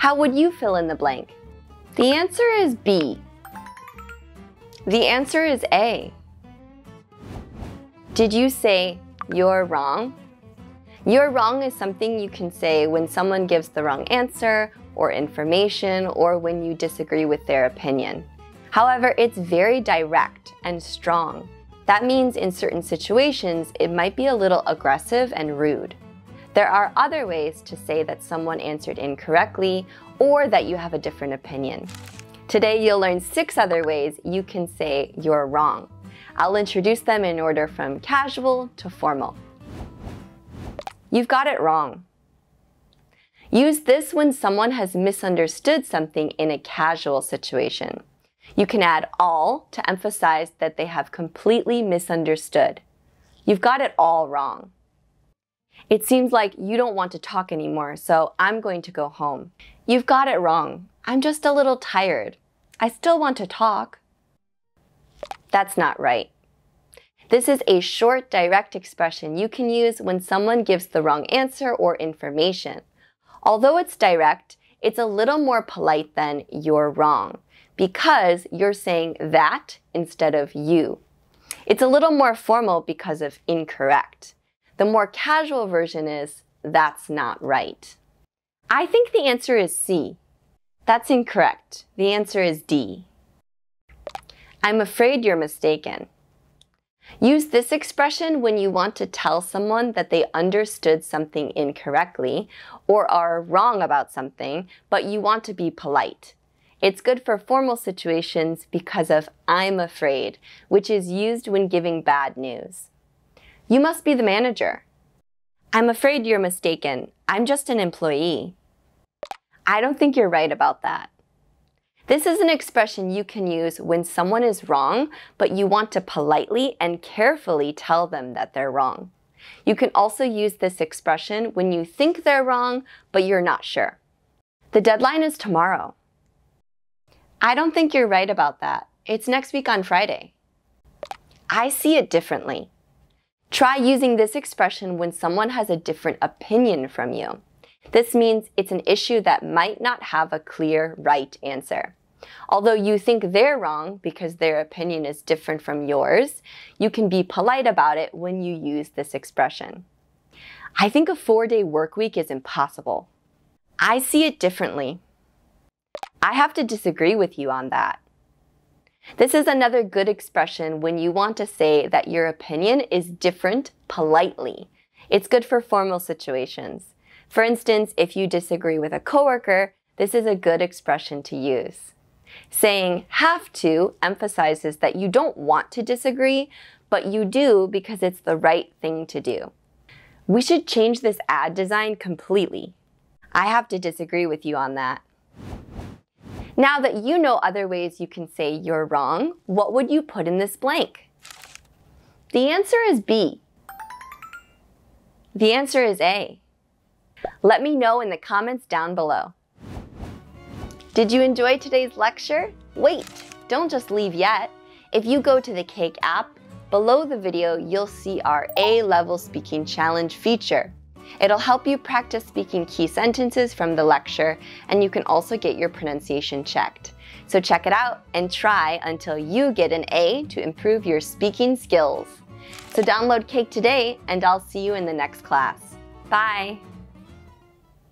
How would you fill in the blank? The answer is B. The answer is A. Did you say, you're wrong? You're wrong is something you can say when someone gives the wrong answer or information or when you disagree with their opinion. However, it's very direct and strong. That means in certain situations, it might be a little aggressive and rude. There are other ways to say that someone answered incorrectly or that you have a different opinion. Today, you'll learn six other ways you can say you're wrong. I'll introduce them in order from casual to formal. You've got it wrong. Use this when someone has misunderstood something in a casual situation. You can add all to emphasize that they have completely misunderstood. You've got it all wrong. It seems like you don't want to talk anymore, so I'm going to go home. You've got it wrong. I'm just a little tired. I still want to talk. That's not right. This is a short, direct expression you can use when someone gives the wrong answer or information. Although it's direct, it's a little more polite than you're wrong because you're saying that instead of you. It's a little more formal because of incorrect. The more casual version is that's not right. I think the answer is C. That's incorrect. The answer is D. I'm afraid you're mistaken. Use this expression when you want to tell someone that they understood something incorrectly or are wrong about something, but you want to be polite. It's good for formal situations because of I'm afraid, which is used when giving bad news. You must be the manager. I'm afraid you're mistaken. I'm just an employee. I don't think you're right about that. This is an expression you can use when someone is wrong, but you want to politely and carefully tell them that they're wrong. You can also use this expression when you think they're wrong, but you're not sure. The deadline is tomorrow. I don't think you're right about that. It's next week on Friday. I see it differently. Try using this expression when someone has a different opinion from you. This means it's an issue that might not have a clear right answer. Although you think they're wrong because their opinion is different from yours, you can be polite about it when you use this expression. I think a four-day work week is impossible. I see it differently. I have to disagree with you on that. This is another good expression when you want to say that your opinion is different politely. It's good for formal situations. For instance, if you disagree with a coworker, this is a good expression to use. Saying have to emphasizes that you don't want to disagree, but you do because it's the right thing to do. We should change this ad design completely. I have to disagree with you on that. Now that you know other ways you can say you're wrong, what would you put in this blank? The answer is B. The answer is A. Let me know in the comments down below. Did you enjoy today's lecture? Wait, don't just leave yet. If you go to the Cake app, below the video you'll see our A-Level Speaking Challenge feature. It'll help you practice speaking key sentences from the lecture, and you can also get your pronunciation checked. So check it out and try until you get an A to improve your speaking skills. So download Cake today, and I'll see you in the next class. Bye!